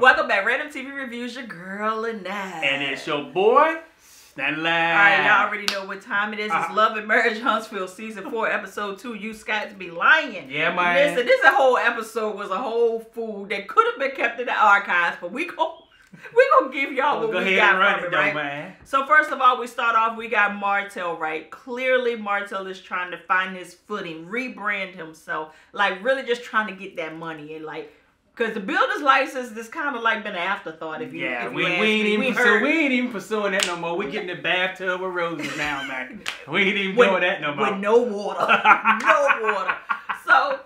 Welcome back, Random TV Reviews, your girl and And it's your boy, Stand Alright, y'all already know what time it is. It's uh, Love and Marriage Huntsville Season 4, Episode 2, You Scott to Be Lying. Yeah, man. Listen, this whole episode was a whole food that could have been kept in the archives, but we go we gonna give y'all what go we got from it, right? Man. So first of all, we start off. We got Martell, right? Clearly, Martell is trying to find his footing, rebrand himself, like really just trying to get that money and like. Cause the builder's license is kind of like been an afterthought. If you, yeah, if we, you we ain't me. even we, pursue, we ain't even pursuing that no more. We getting the bathtub with roses now, man. We ain't even with, doing that no more. With no water, no water. So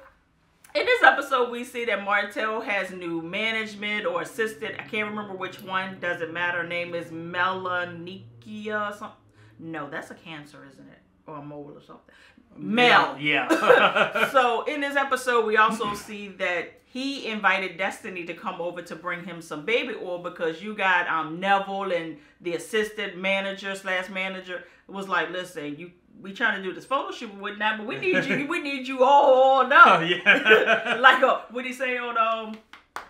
in this episode, we see that Martell has new management or assistant. I can't remember which one. Doesn't matter. Her name is Melanikia or something. No, that's a cancer, isn't it? Or a mole or something. Mel. Yeah. so in this episode, we also see that he invited Destiny to come over to bring him some baby oil because you got um Neville and the assistant manager slash manager was like, listen, you we trying to do this photo shoot with that, but we need you. we need you all now. Oh, yeah. like uh, what he say on um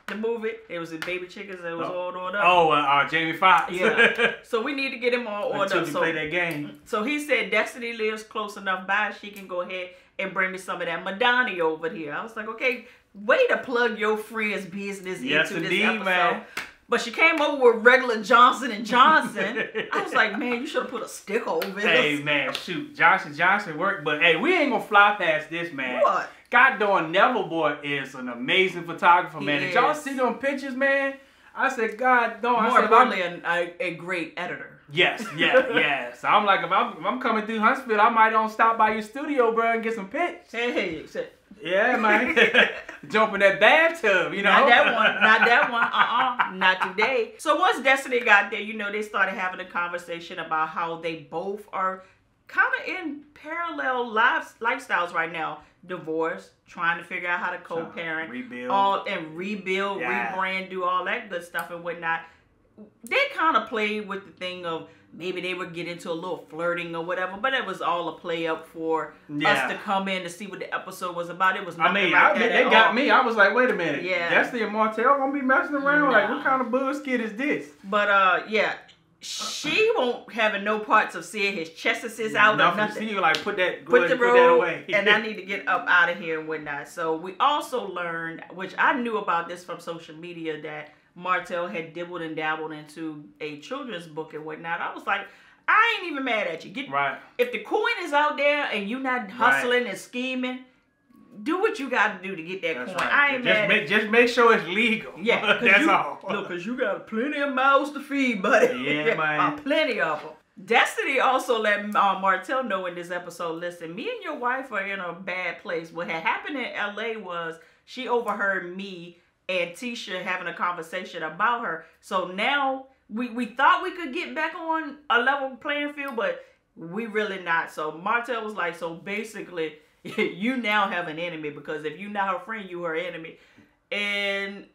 the movie? It was in Baby Chickens. It was oh. all on up. Oh, uh, uh, Jamie Foxx. yeah. So we need to get him all on up. So play that game. So he said Destiny lives close enough by. She can go ahead and bring me some of that Madani over here. I was like, okay, way to plug your friend's business yes, into indeed, this episode. Man. But she came over with regular Johnson and Johnson. I was like, man, you should have put a sticker over it. Hey man, shoot, Johnson Johnson worked, but hey, we ain't gonna fly past this, man. What? God darn Neville boy is an amazing photographer, he man. Did y'all see them pictures, man? I said, God darn. More importantly, a, a great editor. Yes, yes, yes. I'm like, if I'm, if I'm coming through Huntsville, I might don't stop by your studio, bro, and get some pics. Hey, hey, yeah, man. Jump in that bathtub, you know. Not that one. Not that one. Uh-uh. Not today. So once Destiny got there, you know, they started having a conversation about how they both are kind of in parallel lives lifestyles right now. Divorce, trying to figure out how to co-parent, rebuild, all and rebuild, yeah. rebrand, do all that good stuff and whatnot. They kind of played with the thing of maybe they would get into a little flirting or whatever, but it was all a play up for yeah. us to come in to see what the episode was about. It was I mean, like I mean they got me. I was like, wait a minute, yeah, Destiny and Martell gonna be messing around? Like, what kind of bullshit is this? But uh, yeah. She won't have no parts of seeing his chest is out nothing. or nothing. See you like put that put the put that away. and I need to get up out of here and whatnot. So we also learned, which I knew about this from social media, that Martell had dibbled and dabbled into a children's book and whatnot. I was like, I ain't even mad at you. Get right. If the coin is out there and you not hustling right. and scheming, do what you got to do to get that That's coin. Right. I ain't just mad. Make, just make sure it's legal. Yeah, that's you, all. Look, cause you got plenty of mouths to feed, buddy. Yeah, man. uh, plenty of them. Destiny also let uh, Martell know in this episode. Listen, me and your wife are in a bad place. What had happened in L.A. was she overheard me and Tisha having a conversation about her. So now we, we thought we could get back on a level playing field, but we really not. So Martell was like, so basically, you now have an enemy because if you're not her friend, you her enemy. And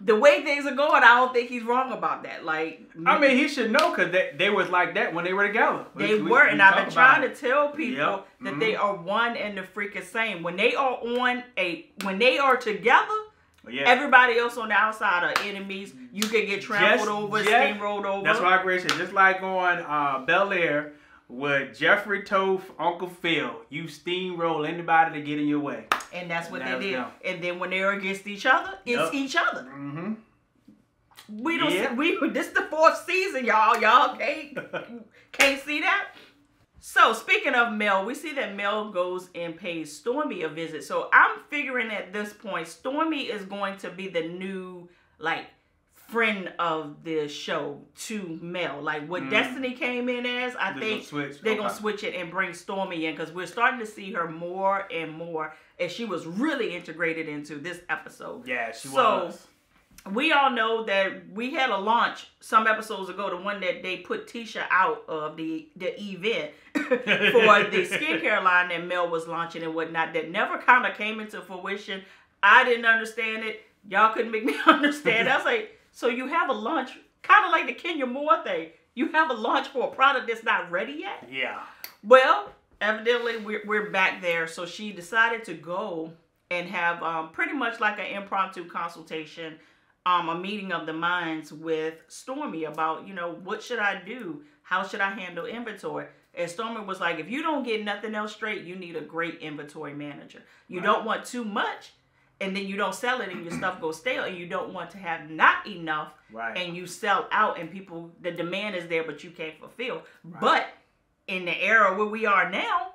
the way things are going, I don't think he's wrong about that. Like, I mean, he should know because they, they was like that when they were together. They we, were, we, and we I've been trying to tell people yep. that mm-hmm. they are one and the freaking same. When they are on a, when they are together, yeah. everybody else on the outside are enemies. You can get trampled just, over, just, steamrolled over. That's why I agree. Just like on uh, Bel Air what Jeffrey told Uncle Phil, you steamroll anybody to get in your way. And that's what and they did. And then when they're against each other, it's yep. each other. Mm-hmm. We don't yeah. see, we this the fourth season, y'all. Y'all can't can't see that. So speaking of Mel, we see that Mel goes and pays Stormy a visit. So I'm figuring at this point, Stormy is going to be the new like friend of the show to Mel. Like what mm. Destiny came in as, I they're think gonna they're okay. gonna switch it and bring Stormy in because we're starting to see her more and more and she was really integrated into this episode. Yeah, she was so, was. We all know that we had a launch some episodes ago, the one that they put Tisha out of the the event for the skincare line that Mel was launching and whatnot. That never kind of came into fruition. I didn't understand it. Y'all couldn't make me understand. I was like, so you have a launch, kind of like the Kenya Moore thing. You have a launch for a product that's not ready yet. Yeah. Well, evidently we're we're back there. So she decided to go and have um, pretty much like an impromptu consultation, um, a meeting of the minds with Stormy about, you know, what should I do? How should I handle inventory? And Stormy was like, if you don't get nothing else straight, you need a great inventory manager. You Right. don't want too much, and then you don't sell it, and your stuff goes stale, and you don't want to have not enough, Right. and you sell out, and people, the demand is there, but you can't fulfill. But in the era where we are now,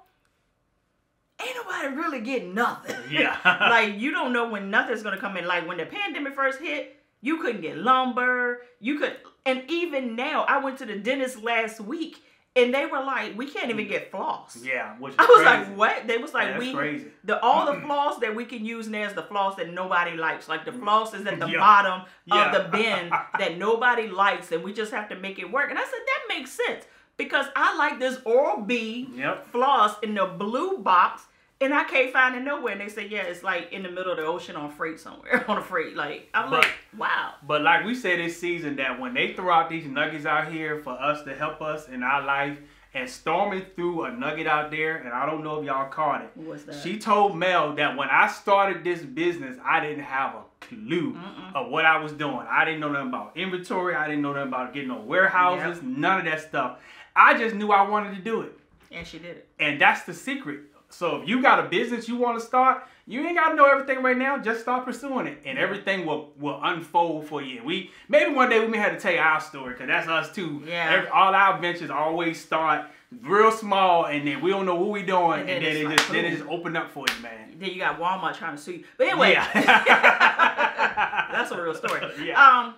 ain't nobody really getting nothing. Yeah. like you don't know when nothing's gonna come in. Like when the pandemic first hit, you couldn't get lumber. You could, and even now, I went to the dentist last week, and they were like, "We can't even mm. get floss." yeah. Which is I was crazy. like, "What?" They was like, Yeah, "We crazy. the all the floss that we can use now is the floss that nobody likes. Like the mm. floss is at the Yeah. bottom Yeah. of the bin that nobody likes, and we just have to make it work." And I said, "That makes sense because I like this Oral B Yep. floss in the blue box, and I can't find it nowhere." And they say, "Yeah, it's like in the middle of the ocean on freight somewhere on a freight." Like I'm But- like, "Wow." But like we said this season, that when they throw out these nuggets out here for us to help us in our life, and Stormy threw a nugget out there, and I don't know if y'all caught it. What's that? She told Mel that when I started this business, I didn't have a clue Mm-mm. of what I was doing. I didn't know nothing about inventory. I didn't know nothing about getting no warehouses. None of that stuff. I just knew I wanted to do it, and she did it. and that's the secret. So if you got a business you want to start, you ain't got to know everything right now. Just start pursuing it, and everything will will unfold for you. We maybe one day we may have to tell you our story because that's us too. Yeah. Every, all our ventures always start real small, and then we don't know what we doing, And and, then then, it's it like, just then it just open up for you, man. Then you got Walmart trying to sue you. But anyway, Yeah. that's a real story. Yeah. Um,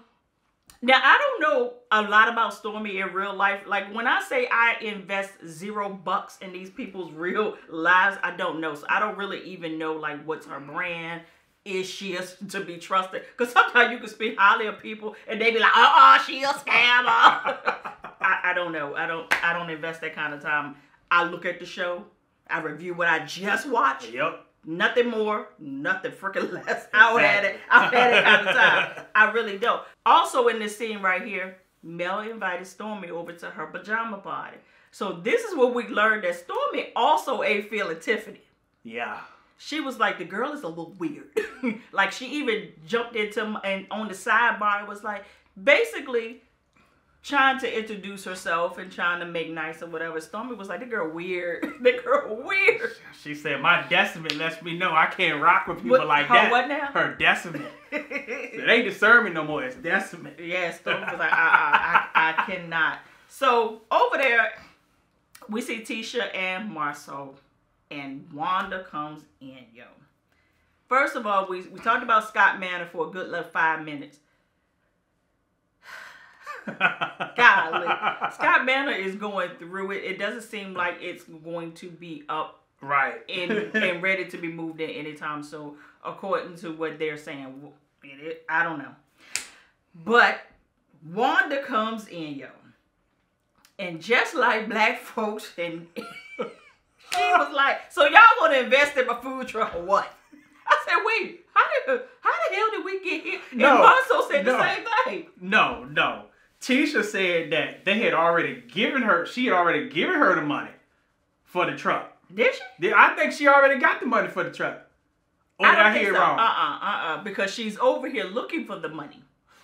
now I don't know a lot about Stormy in real life. Like when I say I invest zero bucks in these people's real lives, I don't know. So I don't really even know like what's her brand. Is she a, to be trusted? Because sometimes you can speak highly of people and they be like, "Uh, uh she a scammer." I, I don't know. I don't. I don't invest that kind of time. I look at the show. I review what I just watched. Yep. Nothing more, nothing freaking less. I've had it. I've had it kind of time. I really don't. Also in this scene right here, Mel invited Stormy over to her pajama party. So this is what we learned that Stormy also ain't feeling Tiffany. Yeah. She was like, the girl is a little weird. like she even jumped into and on the sidebar was like, basically trying to introduce herself and trying to make nice or whatever. Stormy was like, the girl weird. the girl weird. She said, "My decimate lets me know I can't rock with people What- like her that." what now? Her decimate. it ain't discernment no more. It's decimate. Yeah, Stormy was like, I, I, I, I cannot. So over there, we see Tisha and Marsau, and Wanda comes in, yo. First of all, we, we talked about Scott Manor for a good little five minutes. Golly. Scott Manor is going through it. It doesn't seem like it's going to be up Right. and, and ready to be moved in anytime soon, according to what they're saying. I don't know. But Wanda comes in, yo. And just like black folks, and she was like, So y'all gonna invest in my food truck or what? I said, Wait, how the, how the hell did we get here? And No, Marsau said no. the same thing. no, no. Tisha said that they had already given her. She had already given her the money for the truck. Did she? Did- I think she already got the money for the truck. Or I, think hear so. wrong? Uh-uh, uh-uh. Because she's over here looking for the money.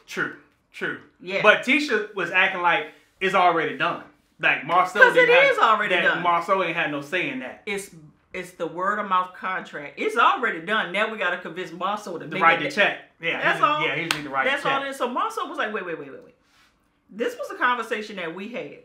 True, true. Yeah. But Tisha was acting like it's already done. Like Marcel. 'Cause it have- is already that done. Marcel ain't had no say in that. it's it's the word of mouth contract. It's already done. Now we gotta convince Marsau to To make write it. the check. Yeah, That's all. Yeah, he's need to write That's the check. all it is. So Marsau was like, wait, wait, wait, wait, wait. This was a conversation that we had.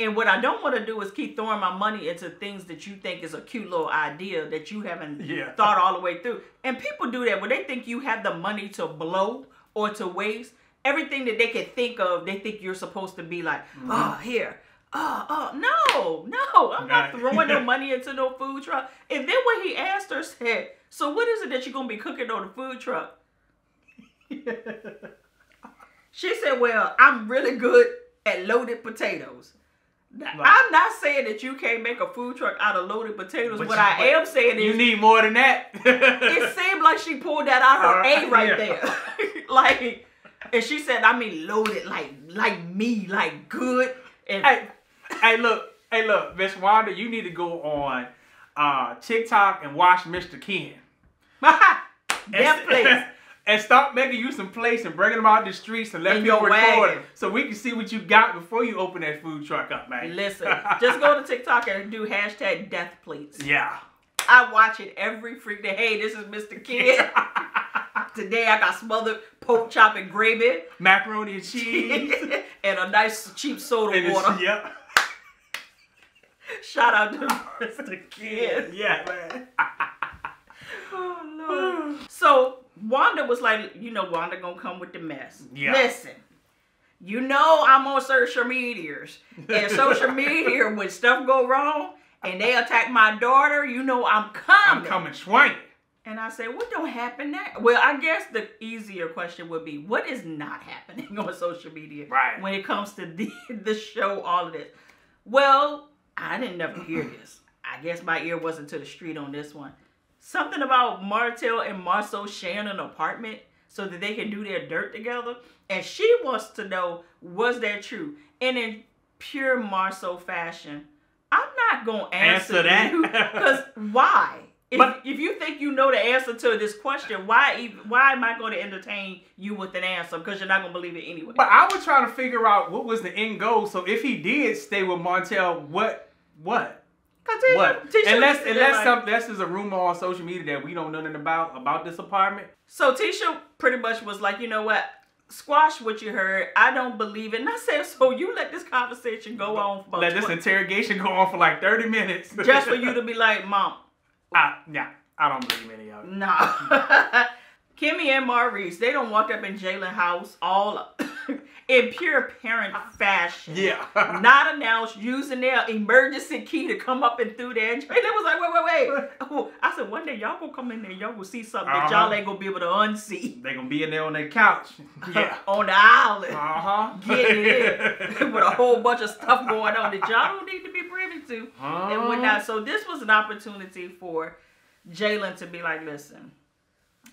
And what I don't want to do is keep throwing my money into things that you think is a cute little idea that you haven't Yeah. thought all the way through. And people do that when they think you have the money to blow or to waste. Everything that they can think of, they think you're supposed to be like, mm-hmm. oh, here. Oh, oh, no, no, I'm not throwing no money into no food truck. And then when he asked her, said, so what is it that you're going to be cooking on the food truck? She said, Well, I'm really good at loaded potatoes. Right. I'm not saying that you can't make a food truck out of loaded potatoes. What you- I am saying is you need more than that. it seemed like she pulled that out her Uh, A right yeah. there. like, and she said, I mean, loaded, like, like me, like good. And hey, hey, look, hey, look, Miss Wanda, you need to go on uh, TikTok and watch Mr. Ken. That place. And stop making you some plates and bringing them out the streets and let In people record wagon. it so we can see what you got before you open that food truck up, man. Listen, just go to TikTok and do hashtag death plates. Yeah. I watch it every freak day. Hey, this is Mr. Kid. Today I got smothered pork chop and gravy Macaroni and cheese. and a nice cheap soda and water. yep. Shout out to Mr. Kid. Yeah, man. Oh, Lord. So Wanda was like, you know, Wanda gonna come with the mess. Yeah. Listen, you know I'm on social medias. And social media, when stuff go wrong and they attack my daughter, you know I'm coming. I'm coming swinging. And I said, what don't happen now? Well, I guess the easier question would be, what is not happening on social media Right. when it comes to the, the show, all of this? Well, I didn't never hear this. I guess my ear wasn't to the street on this one. Something about Martell and Marsau sharing an apartment so that they can do their dirt together. And she wants to know, was that true? And in pure Marsau fashion, I'm not going to answer, Answer that. because why? If, But- if you think you know the answer to this question, why even, why am I going to entertain you with an answer? Because you're not going to believe it anyway. But I was trying to figure out what was the end goal. So if he did stay with Montel, what, what, what? Tisha unless unless some this is a rumor on social media that we don't know nothing about about this apartment. So Tisha pretty much was like, you know what? Squash what you heard. I don't believe it. And I said, so you let this conversation go on for Let this interrogation go on for like thirty minutes. just for you to be like, mom, I, yeah, I don't believe any of it. nah. Kimmi and Maurice, they don't walk up in Jalen house all in pure parent fashion. Yeah. Not announced, using their emergency key to come up and through there. And Jalen was like, wait, wait, wait. Oh, I said, one day y'all gonna come in there, y'all gonna see something that y'all Uh-huh. ain't gonna be able to unsee. They gonna be in there on their couch. Yeah. on the island. Uh huh. getting it in with a whole bunch of stuff going on that y'all don't need to be privy to Uh-huh. and whatnot. So this was an opportunity for Jalen to be like, listen.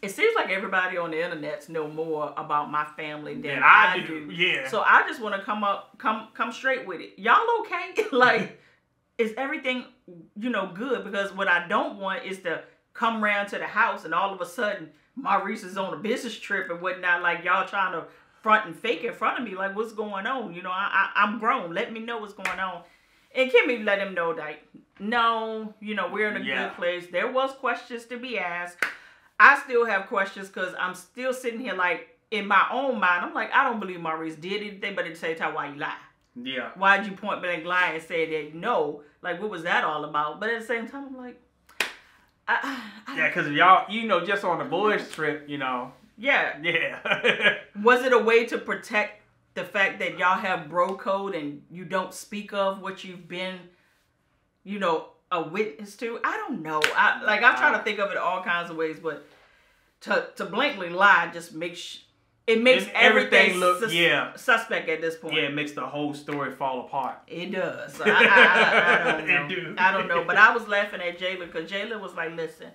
It seems like everybody on the internet's know more about my family than I, I do. do, yeah. So I just want to come up, come, come straight with it. Y'all okay? like, is everything, you know, good? Because what I don't want is to come round to the house and all of a sudden Maurice is on a business trip and whatnot. Like y'all trying to front and fake in front of me. Like what's going on? You know, I, I I'm grown. Let me know what's going on. And Kimmi let him know that no, you know, we're in a Yeah. good place. There was questions to be asked. I still have questions because I'm still sitting here like in my own mind. I'm like, I don't believe Maurice did anything, but at the same time, why you lie? Yeah. Why'd you point blank lie and say that no? Like, what was that all about? But at the same time, I'm like, I, I, Yeah, because y'all, you know, just on the boys trip, you know. yeah. Yeah. Was it a way to protect the fact that y'all have bro code and you don't speak of what you've been, you know, a witness to? I don't know. I like I try to think of it all kinds of ways, but to to blankly lie just makes it makes everything, everything look- sus- yeah. suspect at this point. yeah, it makes the whole story fall apart. It does. So I, I, I, I don't know. do. I don't know. But I was laughing at Jalen because Jalen was like, listen,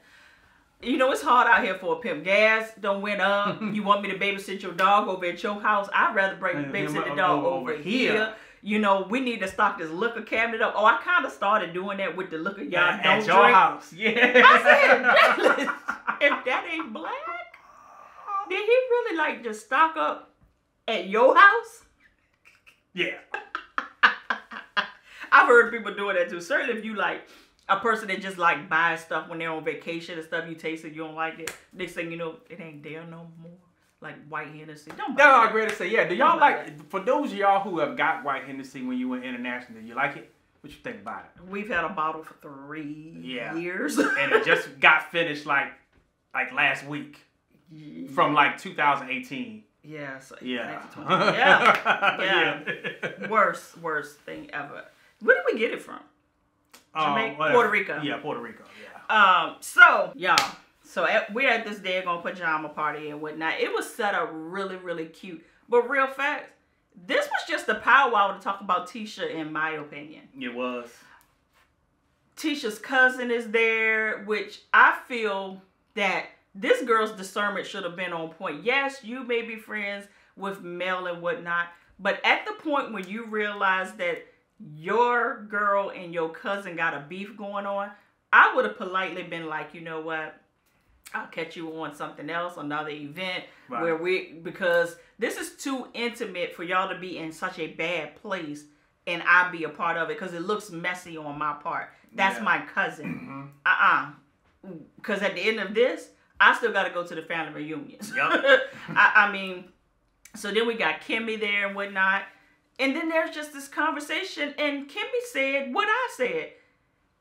you know, it's hard out here for a pimp. Gas don't went up. you want me to babysit your dog over at your house? I'd rather bring babysit the dog over over here. here. You know, we need to stock this liquor cabinet up. Oh, I kind of started doing that with the liquor y'all At- don't at your drink. house. Yeah. I said, if that ain't black, did he really like just stock up at your house? Yeah. I've heard people doing that too. Certainly, if you like a person that just like buys stuff when they're on vacation and stuff, you taste it, you don't like it. Next thing you know, it ain't there no more. Like white Hennessy. Don't buy That's what. I'm ready to say. Yeah. Do y'all like, for those of y'all who have got White Hennessy when you went international, do you like it? What you think about it? We've had a bottle for three Yeah. years. And it just got finished like, like last week from like 2018. yeah, so Yeah. yeah, yeah. yeah. Worst, worst thing ever. Where did we get it from? Um, Jamaica? Puerto Rico. Yeah, Puerto Rico. Yeah. Um, so y'all, so at, we're at this daggone pajama party and whatnot. It was set up really, really cute. But real facts, this was just a powwow to talk about Tisha, in my opinion. It was. Tisha's cousin is there, which I feel that this girl's discernment should have been on point. Yes, you may be friends with Mel and whatnot, but at the point when you realize that your girl and your cousin got a beef going on, I would have politely been like, you know what? I'll catch you on something else, another event Right. where we because this is too intimate for y'all to be in such a bad place and I be a part of it because it looks messy on my part. That's Yeah. my cousin. Mhm. Uh uh Because at the end of this, I still got to go to the family reunions. Yup. I, I mean, so then we got Kimmi there and whatnot. And then there's just this conversation, and Kimmi said what I said.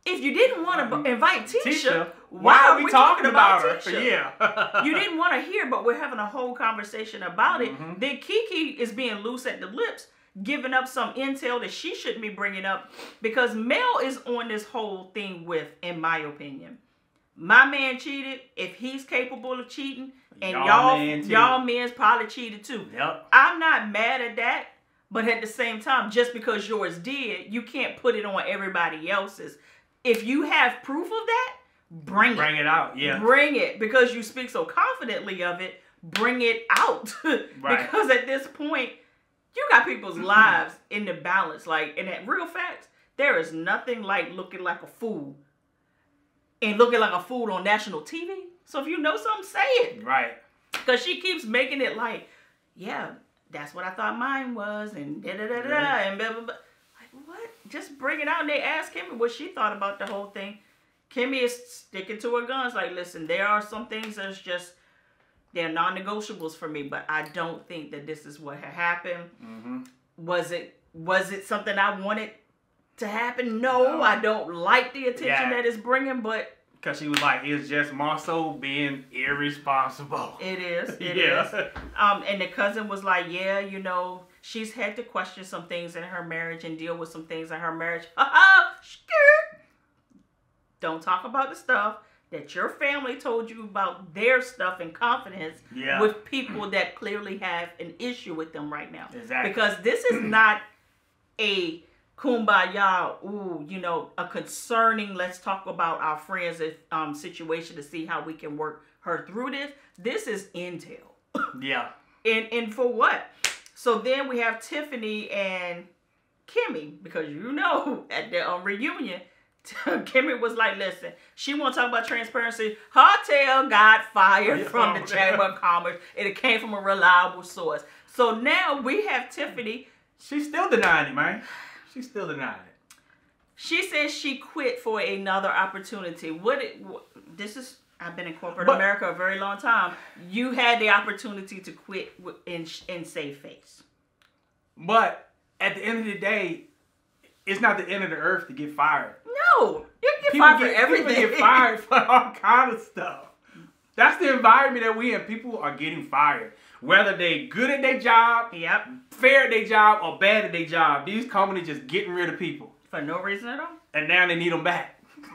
If you didn't want to invite Tisha, why, why are we we talking about, her? Tisha? Yeah. you didn't want to hear, but we're having a whole conversation about it. Mhm. Then Kiki is being loose at the lips, giving up some intel that she shouldn't be bringing up because Mel is on this whole thing with, in my opinion. My man cheated. If he's capable of cheating, and Y'all y'all, man y'all, men's probably cheated too. Yep. I'm not mad at that, but at the same time, just because yours did, you can't put it on everybody else's. If you have proof of that, bring it. Bring it out. Yeah. Bring it because you speak so confidently of it. Bring it out Right. because at this point, you got people's mm-hmm. lives in the balance. Like, and at real facts, there is nothing like looking like a fool and looking like a fool on national TV. So if you know something, say it Right. because she keeps making it like, yeah, that's what I thought mine was, and da da da da, and blah blah blah. What? Just bring it out. And they asked Kimmi what she thought about the whole thing. Kimmy is sticking to her guns. Like, listen, there are some things that's just they're non-negotiables for me, but I don't think that this is what had happened. Mm-hmm. Was it? Was it something I wanted to happen? No, No. I don't like the attention Yeah. that it's bringing, but Cause she was like, it's just Marsau being irresponsible. it is. It is. yeah. Um, and the cousin was like, yeah, you know, she's had to question some things in her marriage and deal with some things in her marriage. Ha Don't talk about the stuff that your family told you about their stuff in confidence Yeah. with people that clearly have an issue with them right now. Exactly. Because this is not a kumbaya, ooh, you know, a concerning, let's talk about our friends' um, situation to see how we can work her through this. This is intel. yeah. And and for what? So then we have Tiffany and Kimmi because you know at the um, reunion, Kimmi was like, "Listen, she want to talk about transparency. Her tail got fired from the Chamber of Commerce, and it came from a reliable source. So now we have Tiffany. She's still denying it, man. She's still denying it. She says she quit for another opportunity. What? It, what this is. I've been in corporate But- America a very long time. You had the opportunity to quit in in safe face. But at the end of the day, it's not the end of the earth to get fired. No, you can get People fired for everything. people get fired for all kind of stuff. That's the environment that we in. People are getting fired. Whether they good at their job, Yep, fair at their job, or bad at their job, these companies just getting rid of people. for no reason at all. And now they need them back.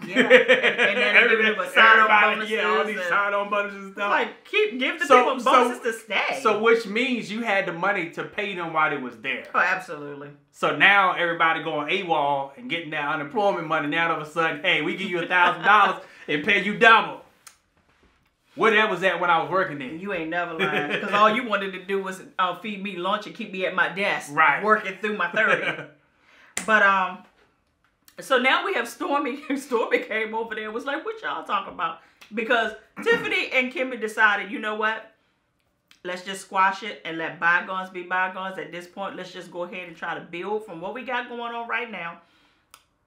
Yeah, and, and then they give them a sign-on bonuses. Yeah, all these sign-on bonuses and stuff. like keep give the So- people so- bonuses to stay. so which means you had the money to pay them while they was there. oh, absolutely. So now everybody going AWOL and getting that unemployment money. Now all of a sudden, hey, we give you a thousand dollars and pay you double. Where that was at when I was working there. You ain't never lying because all you wanted to do was uh, feed me lunch and keep me at my desk, Right. Working through my thirty. but um, so now we have Stormy. Stormy came over there and was like, "What y'all talking about?" Because Tiffany and Kimmi decided, you know what? Let's just squash it and let bygones be bygones. At this point, let's just go ahead and try to build from what we got going on right now.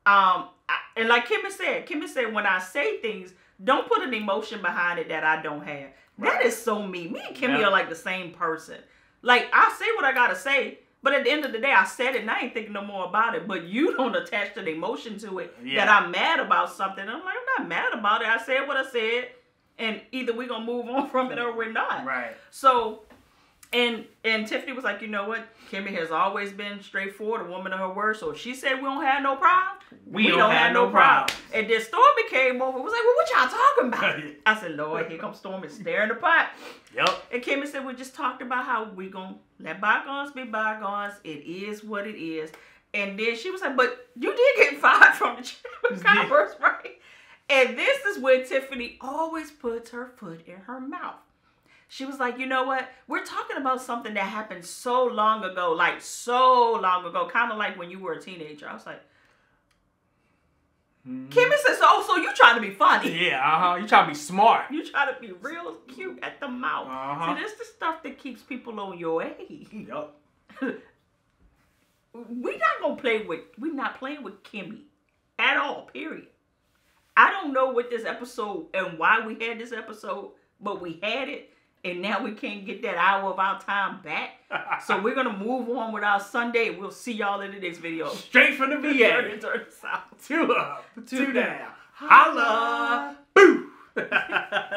Um, I, and like Kimmi said, Kimmi said, when I say things, don't put an emotion behind it that I don't have. That Right. is so me. Me and Kimmi Yeah. are like the same person. Like I say what I gotta say, but at the end of the day, I said it and I ain't thinking no more about it. But you don't attach an emotion to it Yeah. that I'm mad about something. I'm like, I'm not mad about it. I said what I said, and either we're gonna move on from it or we're not. Right. So, and and Tiffany was like, you know what? Kimmi has always been straightforward, a woman of her word. So if she said we don't have no problem, We don't have no problem. And then Stormy came over, was like, well, what y'all talking about? I said, Lord, here comes Stormy staring the pot. Yep. And Kimmi said, we just talked about how we gonna let bygones be bygones. It is what it is. And then she was like, but you did get fired from the Chamber of Commerce, right? And this is where Tiffany always puts her foot in her mouth. She was like, you know what? We're talking about something that happened so long ago, like so long ago, kind of like when you were a teenager. I was like, Kimmi says, "Oh, so you trying to be funny? Yeah, uh huh. You trying to be smart. You trying to be real cute at the mouth? Uh-huh. See, this the stuff that keeps people on your way. Yup. we not gonna play with. We not playing with Kimmi at all. Period. I don't know what this episode and why we had this episode, but we had it, and now we can't get that hour of our time back. so we're gonna move on with our Sunday. We'll see y'all in the next video. Straight from the VA. it, turn south. Two up, two Two down. down. Holla. Boo.